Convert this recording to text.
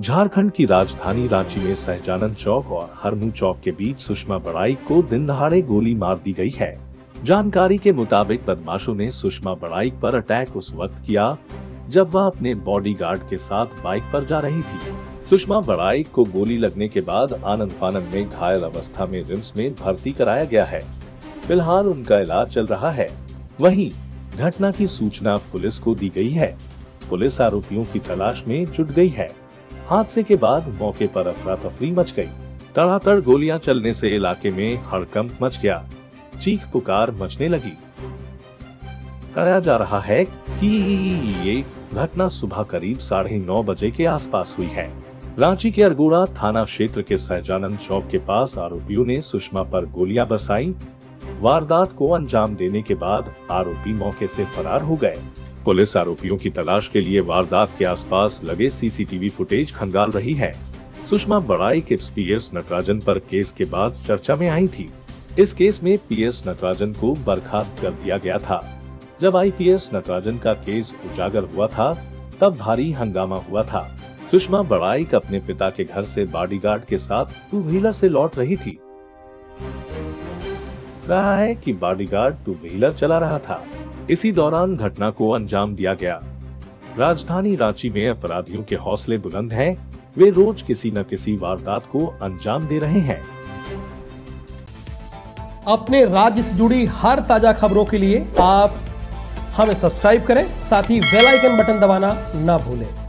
झारखंड की राजधानी रांची में सहजानंद चौक और हरमू चौक के बीच सुषमा बड़ाई को दिन दहाड़े गोली मार दी गई है। जानकारी के मुताबिक बदमाशों ने सुषमा बड़ाई पर अटैक उस वक्त किया, जब वह अपने बॉडीगार्ड के साथ बाइक पर जा रही थी। सुषमा बड़ाई को गोली लगने के बाद आनंद फानंद में घायल अवस्था में रिम्स में भर्ती कराया गया है। फ़िलहाल उनका इलाज चल रहा है। वहीं, घटना की सूचना पुलिस को दी गई है। पुलिस आरोपियों की तलाश में जुट गई है। हादसे के बाद मौके पर अफरा तफरी मच गई। तड़ातड़ गोलियाँ चलने से इलाके में हड़कंप मच गया। चीख पुकार मचने लगी। कराया जा रहा है कि ये घटना सुबह करीब साढ़े नौ बजे के आसपास हुई है। रांची के अरगोड़ा थाना क्षेत्र के सहजानंद चौक के पास आरोपियों ने सुषमा पर गोलियाँ बरसाई। वारदात को अंजाम देने के बाद आरोपी मौके से फरार हो गए। पुलिस आरोपियों की तलाश के लिए वारदात के आसपास लगे सीसीटीवी फुटेज खंगाल रही है। सुषमा बड़ाई के पीएस नटराजन पर केस के बाद चर्चा में आई थी। इस केस में पीएस नटराजन को बर्खास्त कर दिया गया था। जब आईपीएस नटराजन का केस उजागर हुआ था, तब भारी हंगामा हुआ था। सुषमा बड़ाइक अपने पिता के घर से बॉडीगार्ड के साथ टू व्हीलर से लौट रही थी। रहा है कि बॉडीगार्ड टू व्हीलर चला रहा था। इसी दौरान घटना को अंजाम दिया गया। राजधानी रांची में अपराधियों के हौसले बुलंद हैं। वे रोज किसी न किसी वारदात को अंजाम दे रहे हैं। अपने राज्य से जुड़ी हर ताज़ा खबरों के लिए आप हमें सब्सक्राइब करें, साथ ही बेल आइकन बटन दबाना ना भूलें।